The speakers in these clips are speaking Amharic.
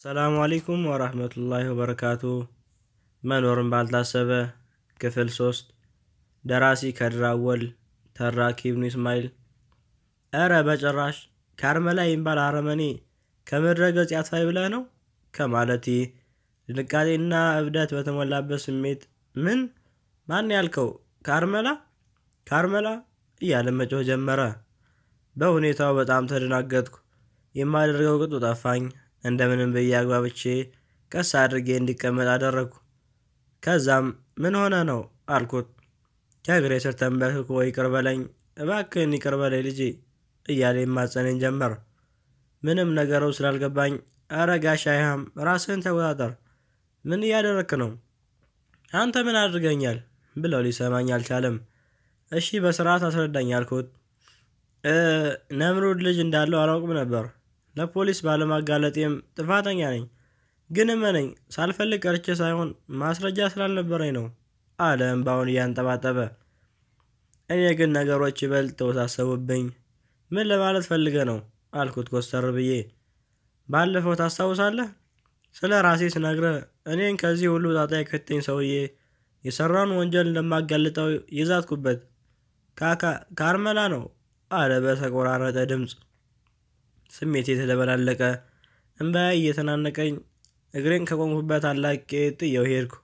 ሰላሙ አለይኩም ወራህመቱላሂ ወበረካቱ። መኖርን ባልታሰበ ክፍል ሶስት ደራሲ ከድር አወል፣ ተራኪ ኢብኑ እስማኤል። እረ በጭራሽ ካርመላ የሚባል አረመኔ ከምድረ ገጽ ያጥፋኝ ብለህ ነው ከማለቴ ድንጋጤና እብደት በተሞላበት ስሜት ምን ማን ያልከው? ካርመላ ካርመላ እያለ መጮህ ጀመረ። በሁኔታው በጣም ተደናገጥኩ። የማደርገው ቅጡ ጠፋኝ። እንደምንም ብዬ አግባብቼ ቀስ አድርጌ እንዲቀመጥ አደረግኩ። ከዛም ምን ሆነ ነው አልኩት። ከእግሬ ስር ተንበርክኮ ይቅር በለኝ እባክህን ይቅር በለኝ ልጄ እያለ የማጸነኝ ጀመር። ምንም ነገሩ ስላልገባኝ አረ ጋሽ አይሃም ራስህን ተቆጣጠር፣ ምን እያደረክ ነው? አንተ ምን አድርገኛል ብለው ሊሰማኝ አልቻለም። እሺ በስርዓት አስረዳኝ አልኩት። ነምሩድ ልጅ እንዳለው አላውቅም ነበር። ለፖሊስ ባለማጋለጤም ጥፋተኛ ነኝ። ግን እመነኝ ሳልፈልግ ቀርቼ ሳይሆን ማስረጃ ስላልነበረኝ ነው አለ እምባውን እያንጠባጠበ። እኔ ግን ነገሮች ይበልጥ ተወሳሰቡብኝ። ምን ለማለት ፈልገ ነው አልኩት ኮስተር ብዬ። ባለፈው ታስታውሳለህ? ስለ ራሴ ስነግረህ እኔን ከዚህ ሁሉ ጣጣ የከተኝ ሰውዬ የሰራውን ወንጀል እንደማጋልጠው ይዛትኩበት ካርመላ ነው አለ በተቆራረጠ ድምፅ። ስሜት የተደበላለቀ እምባዬ እየተናነቀኝ እግሬን ከቆምኩበት አላቄ ጥየው ሄድኩ።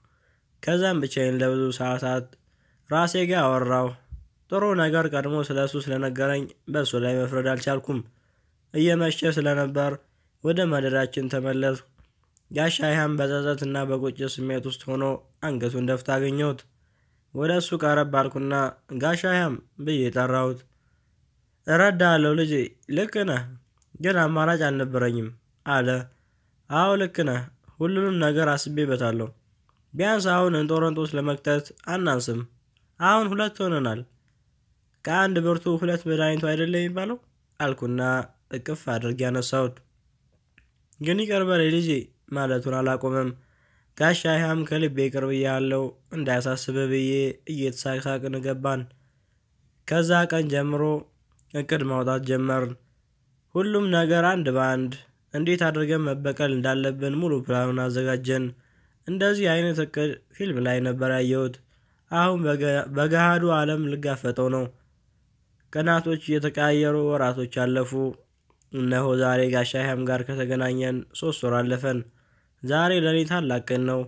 ከዛም ብቻዬን ለብዙ ሰዓታት ራሴ ጋር አወራሁ። ጥሩ ነገር ቀድሞ ስለ እሱ ስለነገረኝ በእሱ ላይ መፍረድ አልቻልኩም። እየመሸ ስለነበር ወደ ማደሪያችን ተመለስኩ። ጋሽ አይሃም በጸጸትና በቁጭት ስሜት ውስጥ ሆኖ አንገቱን ደፍታ አገኘሁት። ወደ እሱ ቀረብ አልኩና ጋሽ አይሃም ብዬ ጠራሁት። እረዳለሁ ልጄ፣ ልክ ነህ፣ ግን አማራጭ አልነበረኝም አለ። አዎ ልክ ነህ፣ ሁሉንም ነገር አስቤበታለሁ። ቢያንስ አሁን እንጦሮንጦስ ለመክተት አናንስም። አሁን ሁለት ሆነናል። ከአንድ ብርቱ ሁለት መድኃኒቱ አይደለ የሚባለው አልኩና እቅፍ አድርጌ ያነሳሁት። ግን ይቅር በለኝ ልጄ ማለቱን አላቆመም። ጋሽ አይሃም ከልቤ ቅርብ ያለው እንዳያሳስበ ብዬ እየተሳሳቅን ገባን። ከዛ ቀን ጀምሮ እቅድ ማውጣት ጀመርን። ሁሉም ነገር አንድ በአንድ እንዴት አድርገን መበቀል እንዳለብን ሙሉ ፕላኑን አዘጋጀን። እንደዚህ አይነት እቅድ ፊልም ላይ ነበር ያየሁት። አሁን በገሃዱ ዓለም ልጋፈጠው ነው። ቀናቶች እየተቀያየሩ ወራቶች አለፉ። እነሆ ዛሬ ጋሽ አይሃም ጋር ከተገናኘን ሶስት ወር አለፈን። ዛሬ ለእኔ ታላቅ ቀን ነው።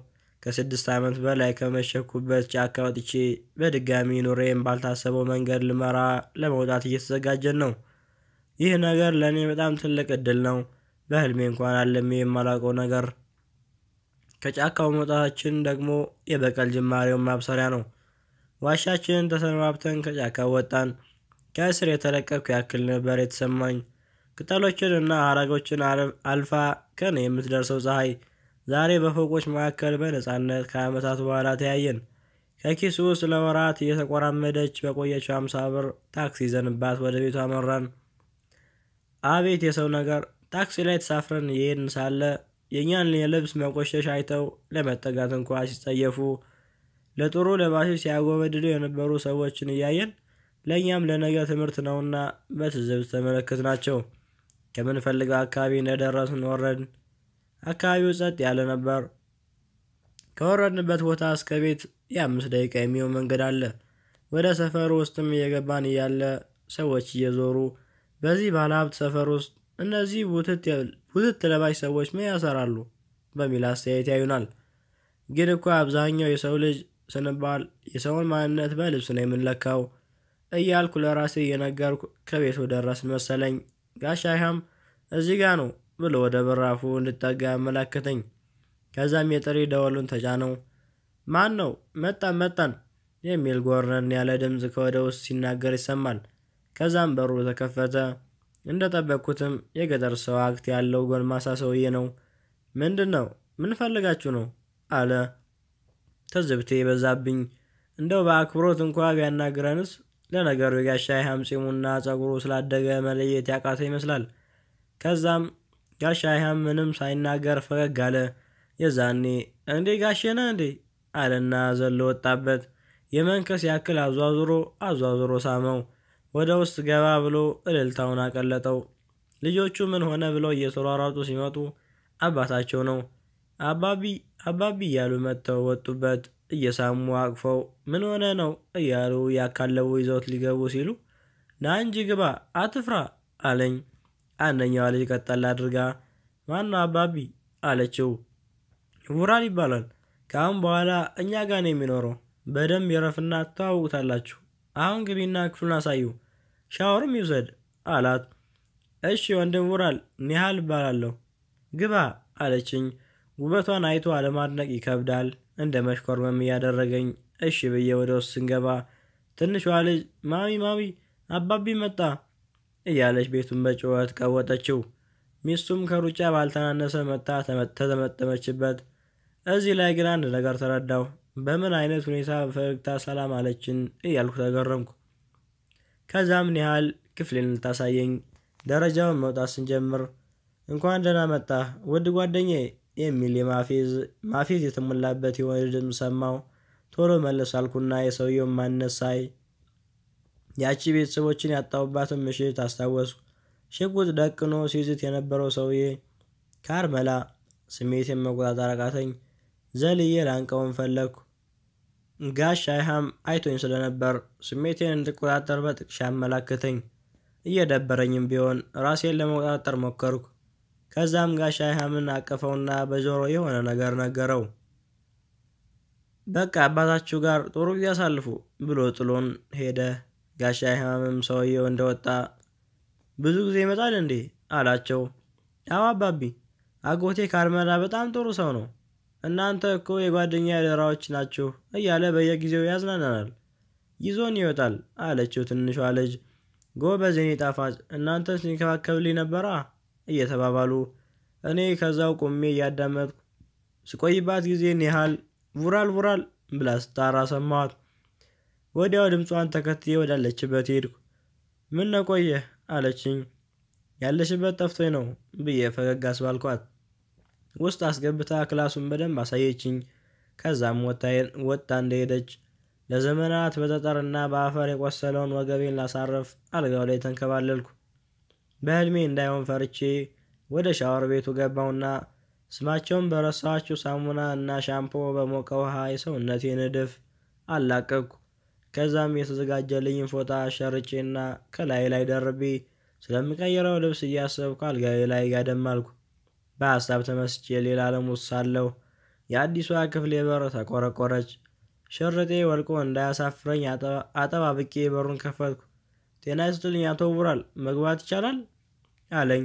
ከስድስት ዓመት በላይ ከመሸኩበት ጫካ ወጥቼ በድጋሚ ኑሬም ባልታሰበው መንገድ ልመራ ለመውጣት እየተዘጋጀን ነው። ይህ ነገር ለእኔ በጣም ትልቅ እድል ነው። በህልሜ እንኳን አለሜ የማላውቀው ነገር። ከጫካው መውጣታችን ደግሞ የበቀል ጅማሬውን ማብሰሪያ ነው። ዋሻችንን ተሰነባብተን ከጫካው ወጣን። ከእስር የተለቀቅኩ ያክል ነበር የተሰማኝ። ቅጠሎችን እና አረጎችን አልፋ ከኔ የምትደርሰው ፀሐይ ዛሬ በፎቆች መካከል በነፃነት ከዓመታት በኋላ ተያየን። ከኪሱ ውስጥ ለወራት እየተቆራመደች በቆየችው አምሳ ብር ታክሲ ይዘንባት ወደ ቤቷ አመራን። አቤት የሰው ነገር! ታክሲ ላይ ተሳፍረን እየሄድን ሳለ የእኛን የልብስ መቆሸሽ አይተው ለመጠጋት እንኳ ሲጸየፉ ለጥሩ ለባሾች ሲያጎበድዱ የነበሩ ሰዎችን እያየን ለእኛም ለነገ ትምህርት ነውና በትዝብት ተመለከት ናቸው። ከምንፈልገው አካባቢ እንደደረስን ወረድን። አካባቢው ጸጥ ያለ ነበር። ከወረድንበት ቦታ እስከ ቤት የአምስት ደቂቃ የሚሆን መንገድ አለ። ወደ ሰፈሩ ውስጥም እየገባን እያለ ሰዎች እየዞሩ በዚህ ባለሀብት ሰፈር ውስጥ እነዚህ ቡትት ለባሽ ሰዎች ምን ያሰራሉ በሚል አስተያየት ያዩናል። ግን እኮ አብዛኛው የሰው ልጅ ስንባል የሰውን ማንነት በልብስ ነው የምንለካው እያልኩ ለራሴ እየነገርኩ ከቤቱ ደረስን መሰለኝ። ጋሽ እዚህ ጋ ነው ብሎ ወደ በራፉ እንድጠጋ ያመላከተኝ። ከዛም የጥሪ ደወሉን ተጫነው። ማን ነው? መጣን መጣን የሚል ጎርነን ያለ ድምፅ ከወደ ውስጥ ሲናገር ይሰማል። ከዛም በሩ ተከፈተ። እንደጠበቅኩትም የገጠር ሰው አክት ያለው ጎልማሳ ሰውዬ ነው። ምንድን ነው? ምን ፈልጋችሁ ነው? አለ። ትዝብቴ በዛብኝ። እንደው በአክብሮት እንኳ ቢያናግረንስ ለነገሩ የጋሻ አይሃም ጺሙና ጸጉሩ ስላደገ መለየት ያቃተ ይመስላል። ከዛም ጋሻ አይሃም ምንም ሳይናገር ፈገግ አለ። የዛኔ እንዴ ጋሼ ነህ እንዴ አለና ዘሎ ወጣበት። የመንከስ ያክል አዟዙሮ አዟዙሮ ሳመው። ወደ ውስጥ ገባ ብሎ እልልታውን አቀለጠው። ልጆቹ ምን ሆነ ብለው እየተሯሯጡ ሲመጡ አባታቸው ነው። አባቢ አባቢ እያሉ መጥተው ወጡበት። እየሳሙ አቅፈው ምን ሆነ ነው እያሉ ያካለቡ ይዘውት ሊገቡ ሲሉ ና እንጂ ግባ አትፍራ አለኝ። አንደኛዋ ልጅ ቀጠል አድርጋ ማነው አባቢ አለችው። ውራል ይባላል። ከአሁን በኋላ እኛ ጋር ነው የሚኖረው። በደንብ የረፍና ተዋውቁታላችሁ። አሁን ግቢና ክፍሉን አሳዩ፣ ሻወርም ይውሰድ አላት። እሺ ወንድም ውራል ኒሃል እባላለሁ ግባ አለችኝ። ውበቷን አይቶ አለማድነቅ ይከብዳል። እንደ መሽኮርመም እያደረገኝ እሺ ብዬ ወደ ውስጥ ስንገባ ትንሿ ልጅ ማሚ ማሚ አባቢ መጣ እያለች ቤቱን በጩኸት ቀወጠችው። ሚስቱም ከሩጫ ባልተናነሰ መታ ተጠመጠመችበት። እዚህ ላይ ግን አንድ ነገር ተረዳው። በምን አይነት ሁኔታ በፈገግታ ሰላም አለችን እያልኩ ተገረምኩ። ከዛም ኒሃል ክፍሌን ልታሳየኝ ደረጃውን መውጣት ስንጀምር እንኳን ደህና መጣ ውድ ጓደኛዬ የሚል ማፌዝ የተሞላበት የወንድ ድምፅ ሰማው። ቶሎ መለስ አልኩና የሰውየውን ማንነት ሳይ ያቺ ቤተሰቦችን ያጣሁባትን ምሽት አስታወስኩ። ሽጉጥ ደቅኖ ሲዝት የነበረው ሰውዬ ካርመላ። ስሜቴን መቆጣጠር አቃተኝ። ዘልዬ ላንቀውን ፈለግኩ። ጋሽ አይሃም አይቶኝ ስለነበር ስሜቴን እንድቆጣጠር በጥቅሻ አመላክተኝ። እየደበረኝም ቢሆን ራሴን ለመቆጣጠር ሞከርኩ። ከዛም ጋሽ አይሃምን አቀፈውና በጆሮ የሆነ ነገር ነገረው። በቃ አባታችሁ ጋር ጥሩ ጊዜ አሳልፉ ብሎ ጥሎን ሄደ። ጋሽ አይሃምም ሰውየው እንደወጣ ብዙ ጊዜ ይመጣል እንዴ አላቸው። አዎ አባቢ፣ አጎቴ ካርመላ በጣም ጥሩ ሰው ነው። እናንተ እኮ የጓደኛ አደራዎች ናችሁ እያለ በየጊዜው ያዝናናናል። ይዞን ይወጣል አለችው ትንሿ ልጅ። ጎበዝ የኔ ጣፋጭ፣ እናንተ ሲንከባከብልኝ ነበራ እየተባባሉ እኔ ከዛው ቆሜ እያዳመጥኩ ስቆይባት ጊዜን ያህል ቡራል ቡራል ብላ ስጣራ ሰማኋት። ወዲያው ድምጿን ተከትዬ ወዳለችበት ሄድኩ። ምን ነው ቆየህ አለችኝ። ያለሽበት ጠፍቶኝ ነው ብዬ ፈገግ አስባልኳት። ውስጥ አስገብታ class ኡን በደንብ አሳየችኝ። ከዛም ወጣ እንደሄደች ለዘመናት በጠጠርና በአፈር የቆሰለውን ወገቤን ላሳረፍ አልጋው ላይ ተንከባለልኩ። በህልሜ እንዳይሆን ፈርቼ ወደ ሻወር ቤቱ ገባውና ስማቸውን በረሳኋቸው ሳሙና እና ሻምፖ በሞቀ ውሃ የሰውነቴን እድፍ አላቀቅኩ። ከዛም የተዘጋጀልኝን ፎጣ ሸርጬና ከላይ ላይ ደርቤ ስለምቀይረው ልብስ እያሰብኩ አልጋዬ ላይ ጋደማልኩ። በሀሳብ ተመስጬ ሌላ ዓለም ውስጥ ሳለሁ የአዲሷ ክፍሌ በር ተቆረቆረች። ሸርጤ ወልቆ እንዳያሳፍረኝ አጠባብቄ በሩን ከፈትኩ። ጤና ይስጥልኝ አቶ ውራል መግባት ይቻላል አለኝ።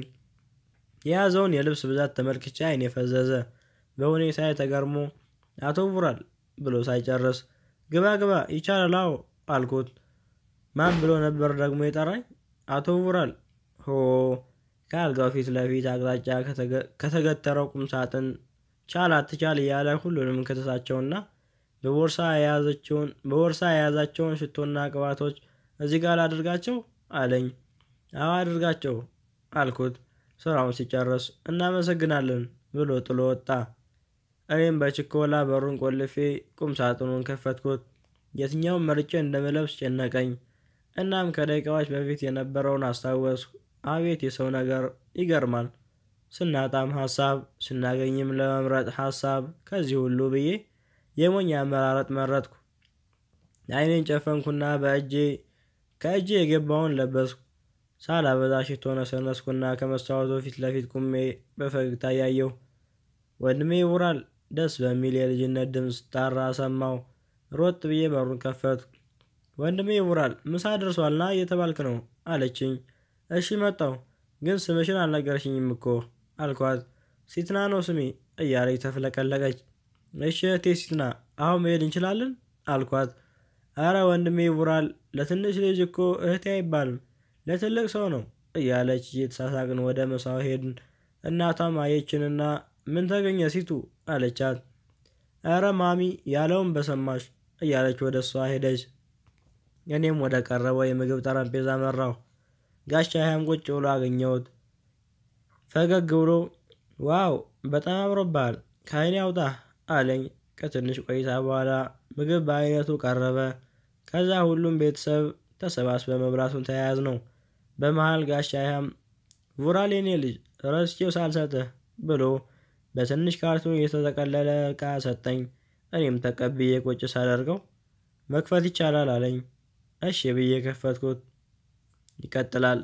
የያዘውን የልብስ ብዛት ተመልክቼ አይኔ ፈዘዘ። በሁኔታ ተገርሞ አቶ ውራል ብሎ ሳይጨርስ ግባ ግባ ይቻላል አዎ አልኩት። ማን ብሎ ነበር ደግሞ የጠራኝ? አቶ ውራል ሆ ከአልጋው ፊት ለፊት አቅጣጫ ከተገተረው ቁም ሳጥን ቻል አትቻል እያለ ሁሉንም የያዘችውን በቦርሳ የያዛቸውን ሽቶና ቅባቶች እዚህ ጋር ላድርጋቸው አለኝ። አዎ አድርጋቸው አልኩት። ስራውን ሲጨርስ እናመሰግናለን ብሎ ጥሎ ወጣ። እኔም በችኮላ በሩን ቆልፌ ቁም ሳጥኑን ከፈትኩት። የትኛውን መርጬ እንደምለብስ ጨነቀኝ። እናም ከደቂቃዎች በፊት የነበረውን አስታወስኩ። አቤት የሰው ነገር ይገርማል። ስናጣም ሀሳብ፣ ስናገኝም ለመምረጥ ሀሳብ። ከዚህ ሁሉ ብዬ የሞኝ አመራረጥ መረጥኩ። አይኔን ጨፈንኩና በእጄ ከእጄ የገባውን ለበስኩ። ሳላበዛ ሽቶ ነሰነስኩና ከመስታወቱ ፊት ለፊት ቁሜ በፈገግታ ያየሁ። ወንድሜ ውራል ደስ በሚል የልጅነት ድምፅ ጣራ ሰማው። ሮጥ ብዬ በሩን ከፈትኩ። ወንድሜ ውራል ምሳ ደርሷል ና እየተባልክ ነው አለችኝ። እሺ መጣው፣ ግን ስምሽን አልነገርሽኝም እኮ አልኳት። ሲትና ነው ስሜ እያለች ተፍለቀለቀች። እሺ እህቴ ሲትና፣ አሁን መሄድ እንችላለን አልኳት። አረ ወንድሜ ውራል ለትንሽ ልጅ እኮ እህቴ አይባልም ለትልቅ ሰው ነው እያለች እየተሳሳቅን ወደ ምሳው ሄድን። እናቷም አየችንና ምን ተገኘ ሲቱ አለቻት። ኧረ ማሚ ያለውን በሰማሽ እያለች ወደ እሷ ሄደች። እኔም ወደ ቀረበው የምግብ ጠረጴዛ አመራሁ። ጋሽ ያህም ቁጭ ብሎ አገኘሁት። ፈገግ ብሎ wow በጣም አምሮብሃል፣ ከዓይኔ አውጣ አለኝ። ከትንሽ ቆይታ በኋላ ምግብ በአይነቱ ቀረበ። ከዛ ሁሉም ቤተሰብ ተሰባስበ መብላቱን ተያያዝነው። በመሃል ጋሽ ያህም ቡራል የኔ ልጅ ረስቼው ሳልሰጥህ ብሎ በትንሽ ካርቱን የተጠቀለለ ዕቃ ሰጠኝ። እኔም ተቀብዬ ቁጭ ሳደርገው መክፈት ይቻላል አለኝ። እሺ ብዬ ከፈትኩት። ይቀጥላል።